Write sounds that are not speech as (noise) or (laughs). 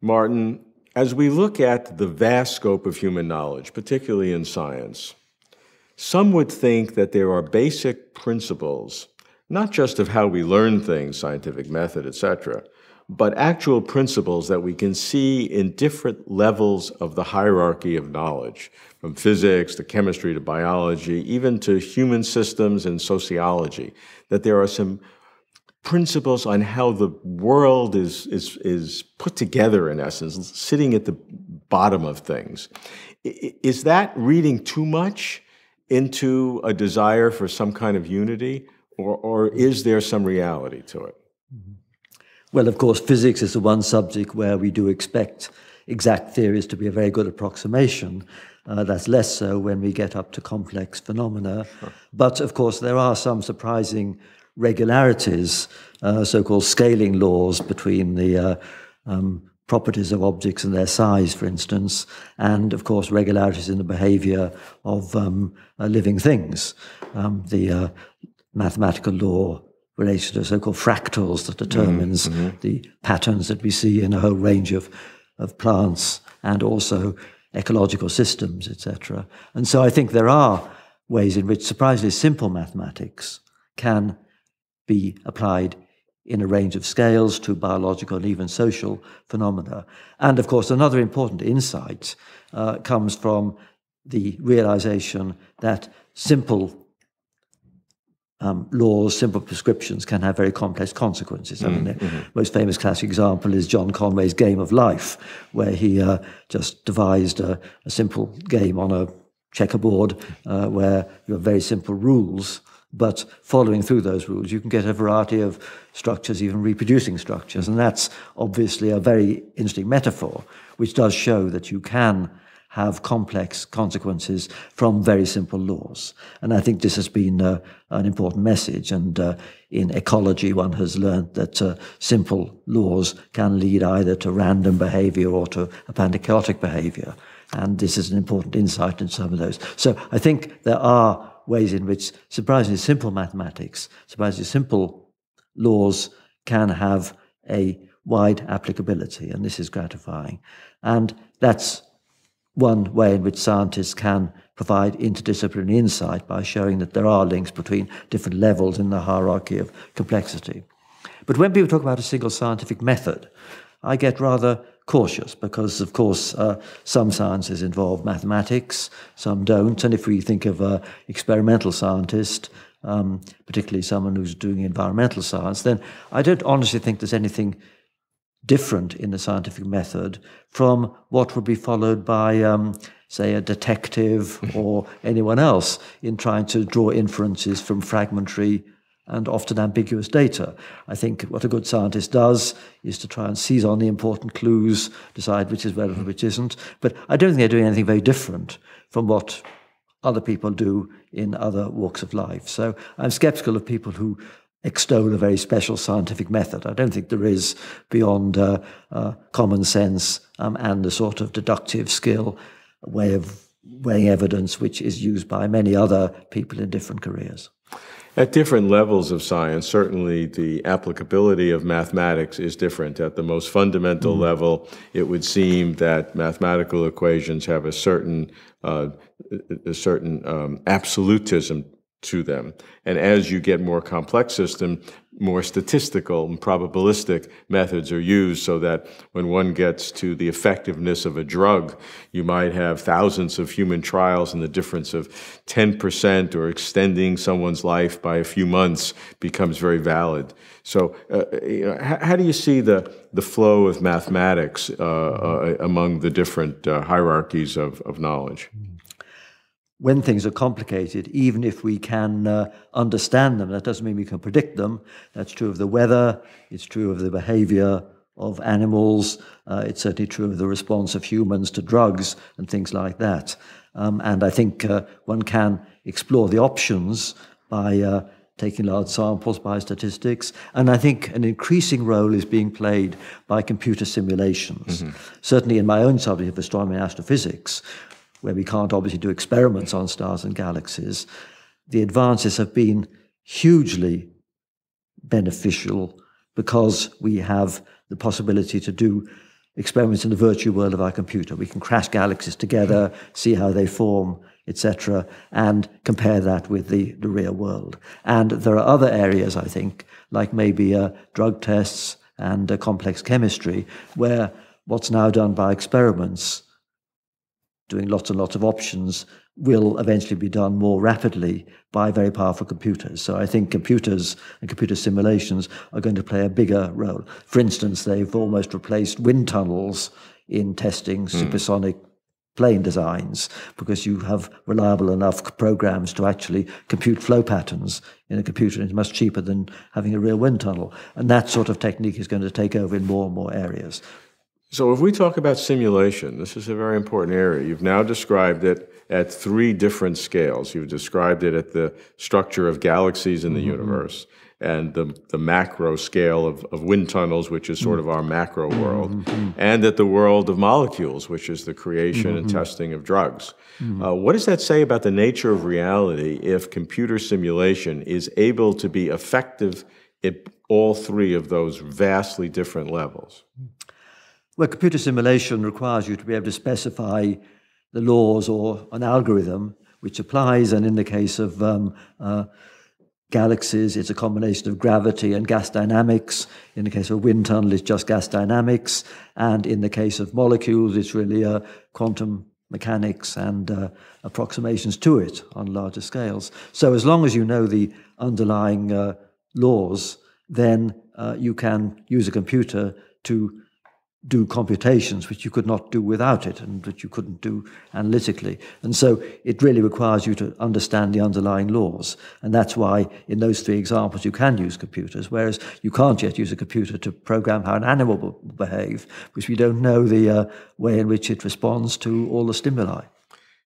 Martin, as we look at the vast scope of human knowledge, particularly in science, some would think that there are basic principles, not just of how we learn things, scientific method, etc., but actual principles that we can see in different levels of the hierarchy of knowledge, from physics to chemistry to biology, even to human systems and sociology, that there are some principles on how the world is, is, is put together, in essence, sitting at the bottom of things. Is that reading too much into a desire for some kind of unity, or, or is there some reality to it? Mm-hmm. Well, of course, physics is the one subject where we do expect exact theories to be a very good approximation. Uh, that's less so when we get up to complex phenomena. But of course, there are some surprising regularities, uh, so called scaling laws between the uh, um, properties of objects and their size, for instance, and of course, regularities in the behavior of um, uh, living things. Um, the uh, mathematical law related to so-called fractals that determines mm-hmm. mm-hmm. the patterns that we see in a whole range of, of plants and also ecological systems, etc. And so I think there are ways in which surprisingly simple mathematics can be applied in a range of scales to biological and even social phenomena. And of course, another important insight uh, comes from the realization that simple um, laws, simple prescriptions can have very complex consequences. I mean, mm, mm-hmm. the most famous classic example is John Conway's Game of Life, where he uh, just devised a, a, simple game on a checkerboard uh, where you have very simple rules, but following through those rules, you can get a variety of structures, even reproducing structures. And that's obviously a very interesting metaphor, which does show that you can have complex consequences from very simple laws. And I think this has been uh, an important message. And uh, in ecology, one has learned that uh, simple laws can lead either to random behavior or to a panchaotic behavior. And this is an important insight in some of those. So I think there are ways in which surprisingly simple mathematics, surprisingly simple laws can have a wide applicability. And this is gratifying. And that's one way in which scientists can provide interdisciplinary insight by showing that there are links between different levels in the hierarchy of complexity. But when people talk about a single scientific method, I get rather cautious because, of course, uh, some sciences involve mathematics, some don't. And if we think of an experimental scientist, um, particularly someone who's doing environmental science, then I don't honestly think there's anything different in the scientific method from what would be followed by, um, say, a detective (laughs) or anyone else in trying to draw inferences from fragmentary and often ambiguous data. I think what a good scientist does is to try and seize on the important clues, decide which is relevant, which isn't. But I don't think they're doing anything very different from what other people do in other walks of life. So I'm skeptical of people who extol a very special scientific method. I don't think there is beyond uh, uh, common sense um, and a sort of deductive skill way of weighing evidence, which is used by many other people in different careers. At different levels of science, certainly the applicability of mathematics is different. At the most fundamental mm-hmm. level, it would seem that mathematical equations have a certain uh, a certain um, absolutism to them. And as you get more complex system, more statistical and probabilistic methods are used so that when one gets to the effectiveness of a drug, you might have thousands of human trials and the difference of 10% or extending someone's life by a few months becomes very valid. So, uh, you know, how, do you see the, the flow of mathematics uh, uh, among the different uh, hierarchies of, of knowledge? When things are complicated, even if we can uh, understand them, that doesn't mean we can predict them. That's true of the weather, it's true of the behavior of animals, uh, it's certainly true of the response of humans to drugs and things like that. Um, and I think uh, one can explore the options by uh, taking large samples by statistics. And I think an increasing role is being played by computer simulations. Mm-hmm. Certainly in my own subject of astronomy and astrophysics, where we can't obviously do experiments on stars and galaxies, the advances have been hugely beneficial because we have the possibility to do experiments in the virtual world of our computer. We can crash galaxies together, see how they form, etc., and compare that with the, the real world. And there are other areas, I think, like maybe uh, drug tests and uh, complex chemistry, where what's now done by experiments, doing lots and lots of options, will eventually be done more rapidly by very powerful computers. So I think computers and computer simulations are going to play a bigger role. For instance, they've almost replaced wind tunnels in testing mm. supersonic plane designs because you have reliable enough programs to actually compute flow patterns in a computer. and It's much cheaper than having a real wind tunnel. And that sort of technique is going to take over in more and more areas. So, if we talk about simulation, this is a very important area. You've now described it at three different scales. You've described it at the structure of galaxies in the mm-hmm. universe and the, the macro scale of, of wind tunnels, which is sort of our macro world, mm-hmm. and at the world of molecules, which is the creation mm-hmm. and testing of drugs. Mm-hmm. Uh, what does that say about the nature of reality if computer simulation is able to be effective at all three of those vastly different levels? Well, computer simulation requires you to be able to specify the laws or an algorithm which applies, and in the case of um, uh, galaxies, it's a combination of gravity and gas dynamics. In the case of a wind tunnel, it's just gas dynamics. And in the case of molecules, it's really uh, quantum mechanics and uh, approximations to it on larger scales. So as long as you know the underlying uh, laws, then uh, you can use a computer to do computations which you could not do without it and that you couldn't do analytically. And so it really requires you to understand the underlying laws. And that's why in those three examples you can use computers, whereas you can't yet use a computer to program how an animal will behave because we don't know the uh, way in which it responds to all the stimuli.